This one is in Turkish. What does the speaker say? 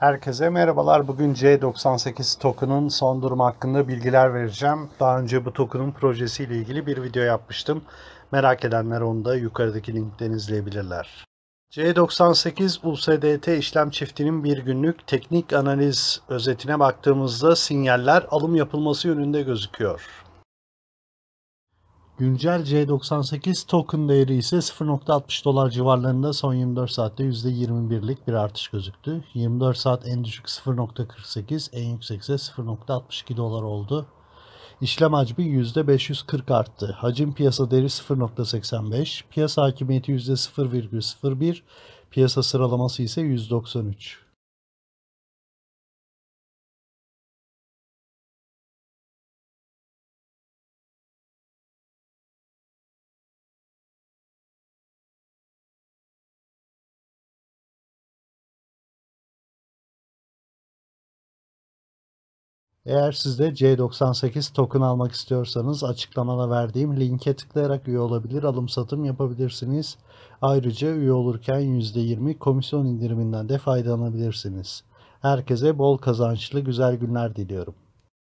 Herkese merhabalar. Bugün C98 token'ın son durumu hakkında bilgiler vereceğim. Daha önce bu token'ın projesiyle ilgili bir video yapmıştım. Merak edenler onu da yukarıdaki linkten izleyebilirler. C98 USDT işlem çiftinin bir günlük teknik analiz özetine baktığımızda sinyaller alım yapılması yönünde gözüküyor. Güncel C98 token değeri ise 0.60 dolar civarlarında son 24 saatte %21'lik bir artış gözüktü. 24 saat en düşük 0.48, en yüksekse 0.62 dolar oldu. İşlem hacmi %540 arttı. Hacim piyasa değeri 0.85, piyasa hakimiyeti %0,01, piyasa sıralaması ise 193. Eğer siz de C98 token almak istiyorsanız açıklamada verdiğim linke tıklayarak üye olabilir, alım satım yapabilirsiniz. Ayrıca üye olurken %20 komisyon indiriminden de faydalanabilirsiniz. Herkese bol kazançlı güzel günler diliyorum.